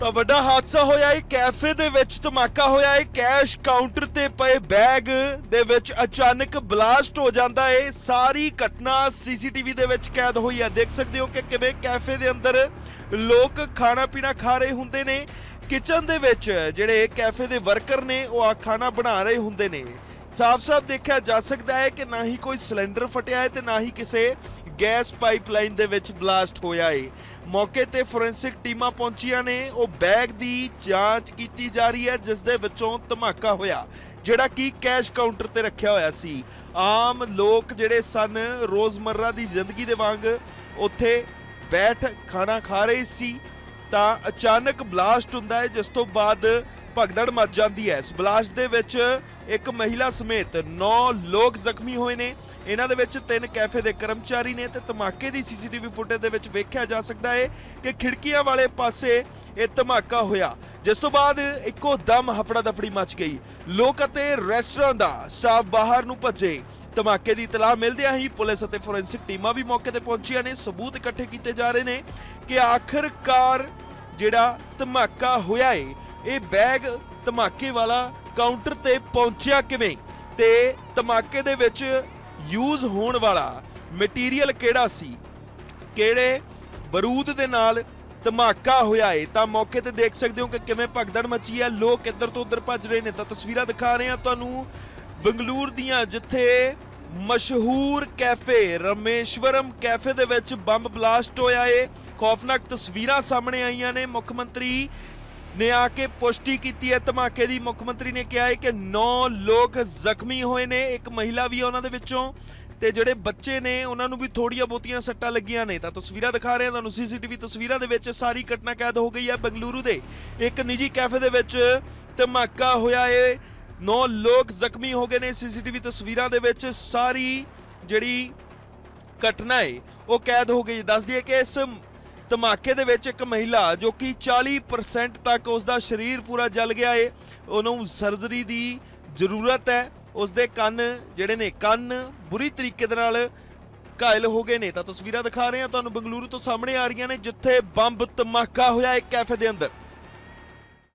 ਤਾਂ ਵੱਡਾ ਹਾਦਸਾ ਹੋਇਆ ਇਹ ਕੈਫੇ ਦੇ ਵਿੱਚ ਧਮਾਕਾ ਹੋਇਆ ਹੈ। ਕੈਸ਼ ਕਾਊਂਟਰ ਤੇ ਪਏ ਬੈਗ ਦੇ ਵਿੱਚ ਅਚਾਨਕ ਬਲਾਸਟ ਹੋ ਜਾਂਦਾ ਹੈ। ਸਾਰੀ ਘਟਨਾ ਸੀਸੀਟੀਵੀ ਦੇ ਵਿੱਚ ਕੈਦ ਹੋਈ ਹੈ। ਦੇਖ ਸਕਦੇ ਹੋ ਕਿ ਕਿਵੇਂ ਕੈਫੇ ਦੇ ਅੰਦਰ ਲੋਕ ਖਾਣਾ ਪੀਣਾ ਖਾ ਰਹੇ ਹੁੰਦੇ ਨੇ। ਕਿਚਨ ਦੇ ਵਿੱਚ ਜਿਹੜੇ ਕੈਫੇ ਦੇ ਵਰਕਰ ਨੇ, ਉਹ ਆ ਖਾਣਾ ਬਣਾ ਰਹੇ ਹੁੰਦੇ ਨੇ। ਸਾਫ਼-ਸਾਫ਼ ਦੇਖਿਆ ਜਾ ਸਕਦਾ ਹੈ ਕਿ ਨਾ ਹੀ ਕੋਈ ਸਿਲੰਡਰ ਫਟਿਆ ਹੈ ਤੇ ਨਾ ਹੀ ਕਿਸੇ ਗੈਸ ਪਾਈਪਲਾਈਨ ਦੇ ਵਿੱਚ ਬਲਾਸਟ ਹੋਇਆ ਏ। ਮੌਕੇ ਤੇ ਫੋਰੈਂਸਿਕ ਟੀਮਾਂ ਪਹੁੰਚੀਆਂ ਨੇ। ਉਹ ਬੈਗ ਦੀ ਜਾਂਚ ਕੀਤੀ ਜਾ ਰਹੀ ਹੈ, ਜਿਸ ਦੇ ਵਿੱਚੋਂ ਧਮਾਕਾ ਹੋਇਆ, ਜਿਹੜਾ ਕਿ ਕੈਸ਼ ਕਾਊਂਟਰ ਤੇ ਰੱਖਿਆ ਹੋਇਆ ਸੀ। ਆਮ ਲੋਕ ਜਿਹੜੇ ਸਨ, ਰੋਜ਼ਮਰਰਾ ਦੀ ਜ਼ਿੰਦਗੀ ਦੇ ਵਾਂਗ ਉੱਥੇ ਬੈਠ ਖਾਣਾ ਖਾ ਰਹੇ ਸੀ। ਤਾਂ ਅਚਾਨਕ ਬਲਾਸਟ ਹੁੰਦਾ ਹੈ, ਜਿਸ ਤੋਂ ਬਾਅਦ ਭਗਦੜ ਮਚ ਜਾਂਦੀ ਹੈ। ਇਸ ਬਲਾਸਟ ਦੇ ਵਿੱਚ ਇੱਕ ਮਹਿਲਾ ਸਮੇਤ 9 ਲੋਕ ਜ਼ਖਮੀ ਹੋਏ ਨੇ। ਇਹਨਾਂ ਦੇ ਵਿੱਚ ਤਿੰਨ ਕੈਫੇ ਦੇ ਕਰਮਚਾਰੀ ਨੇ ਤੇ ਧਮਾਕੇ ਦੀ ਸੀਸੀਟੀਵੀ ਫੁਟੇਜ ਦੇ ਵਿੱਚ ਵੇਖਿਆ ਜਾ ਸਕਦਾ ਹੈ ਕਿ ਖਿੜਕੀਆਂ ਵਾਲੇ ਪਾਸੇ ਇਹ ਧਮਾਕਾ ਹੋਇਆ, ਜਿਸ ਤੋਂ ਬਾਅਦ ਇੱਕੋ ਦਮ ਹਫੜਾ ਦਫੜੀ ਮਚ ਗਈ। ਲੋਕ ਅਤੇ ਰੈਸਟੋਰੈਂਟ ਦਾ ਸਟਾਫ ਬਾਹਰ ਨੂੰ ਭੱਜੇ। ਧਮਾਕੇ ਦੀ ਇਤਲਾਹ ਮਿਲਦਿਆਂ ਹੀ ਪੁਲਿਸ ਅਤੇ ਫੋਰੈਂਸਿਕ ਟੀਮਾਂ ਵੀ ਮੌਕੇ ਤੇ ਪਹੁੰਚੀਆਂ ਨੇ। ਸਬੂਤ ਇਕੱਠੇ ਕੀਤੇ ਜਾ ਰਹੇ ਨੇ ਕਿ ਆਖਰਕਾਰ ਜਿਹੜਾ ਧਮਾਕਾ ਹੋਇਆ ਏ ਇਹ ਬੈਗ ਧਮਾਕੇ ਵਾਲਾ ਕਾਊਂਟਰ ਤੇ ਪਹੁੰਚਿਆ ਕਿਵੇਂ? ਤੇ ਧਮਾਕੇ ਦੇ ਵਿੱਚ ਯੂਜ਼ ਹੋਣ ਵਾਲਾ ਮਟੀਰੀਅਲ ਕਿਹੜਾ ਸੀ? ਕਿਹੜੇ ਬਰੂਦ ਦੇ ਨਾਲ ਧਮਾਕਾ ਹੋਇਆ ਏ? ਤਾਂ ਮੌਕੇ ਤੇ ਦੇਖ ਸਕਦੇ ਹੋ ਕਿ ਕਿਵੇਂ ਭਗਦੜ ਮਚੀ ਹੈ। ਲੋਕ ਇੱਧਰ ਤੋਂ ਉੱਧਰ ਭੱਜ ਰਹੇ ਨੇ। ਤਾਂ ਤਸਵੀਰਾਂ ਦਿਖਾ ਰਹੇ ਹਾਂ ਤੁਹਾਨੂੰ। ਬੰਗਲੌਰ ਦੀਆਂ ਜਿੱਥੇ ਮਸ਼ਹੂਰ ਕੈਫੇ, ਰਮੇਸ਼ਵਰਮ ਕੈਫੇ ਦੇ ਵਿੱਚ ਬੰਬ ਬਲਾਸਟ ਹੋਇਆ ਏ। ਖੌਫਨਾਕ ਤਸਵੀਰਾਂ ਸਾਹਮਣੇ ਆਈਆਂ ਨੇ। ਮੁੱਖ ਮੰਤਰੀ ਨੇ ਆ ਕੇ ਪੁਸ਼ਟੀ ਕੀਤੀ ਹੈ। ਧਮਾਕੇ ਦੀ ਮੁੱਖ ਮੰਤਰੀ ਨੇ ਕਿਹਾ ਹੈ ਕਿ 9 ਲੋਕ ਜ਼ਖਮੀ ਹੋਏ ਨੇ, ਇੱਕ ਮਹਿਲਾ ਵੀ ਹੈ ਉਹਨਾਂ ਦੇ ਵਿੱਚੋਂ ਤੇ ਜਿਹੜੇ ਬੱਚੇ ਨੇ, ਉਹਨਾਂ ਨੂੰ ਵੀ ਥੋੜੀਆਂ ਬਹੁਤੀਆਂ ਸੱਟਾਂ ਲੱਗੀਆਂ ਨੇ। ਤਾਂ ਤਸਵੀਰਾਂ ਦਿਖਾ ਰਹੇ ਹਾਂ ਤੁਹਾਨੂੰ। ਸੀਸੀਟੀਵੀ ਤਸਵੀਰਾਂ ਦੇ ਵਿੱਚ ਸਾਰੀ ਘਟਨਾ ਕੈਦ ਹੋ ਗਈ ਹੈ। ਬੰਗਲੁਰੂ ਦੇ ਇੱਕ ਨਿੱਜੀ ਕੈਫੇ ਦੇ ਵਿੱਚ ਧਮਾਕਾ ਹੋਇਆ ਏ। 9 ਲੋਕ ਜ਼ਖਮੀ ਹੋ ਗਏ ਨੇ। ਸੀਸੀਟੀਵੀ ਤਸਵੀਰਾਂ ਦੇ ਵਿੱਚ ਸਾਰੀ ਜਿਹੜੀ ਘਟਨਾ ਏ, ਉਹ ਕੈਦ ਹੋ ਗਈ। ਦੱਸਦੀ ਹੈ ਕਿ ਇਸ ਧਮਾਕੇ ਦੇ ਵਿੱਚ ਇੱਕ ਮਹਿਲਾ ਜੋ ਕਿ 40% ਤੱਕ ਉਸ ਦਾ ਸਰੀਰ ਪੂਰਾ ਜਲ ਗਿਆ ਏ। ਉਹਨੂੰ ਸਰਜਰੀ ਦੀ ਜ਼ਰੂਰਤ ਹੈ। ਉਸ ਦੇ ਕੰਨ ਜਿਹੜੇ ਨੇ, ਕੰਨ ਬੁਰੀ ਤਰੀਕੇ ਦੇ ਨਾਲ ਘਾਇਲ ਹੋ ਗਏ ਨੇ। ਤਾਂ ਤਸਵੀਰਾਂ ਦਿਖਾ ਰਹੇ ਹਾਂ। ਤੁਹਾਨੂੰ ਬੰਗਲੁਰੂ ਤੋਂ ਸਾਹਮਣੇ ਆ ਰਹੀਆਂ ਨੇ, ਜਿੱਥੇ ਬੰਬ ਧਮਾਕਾ ਹੋਇਆ ਇੱਕ ਕੈਫੇ ਦੇ ਅੰਦਰ।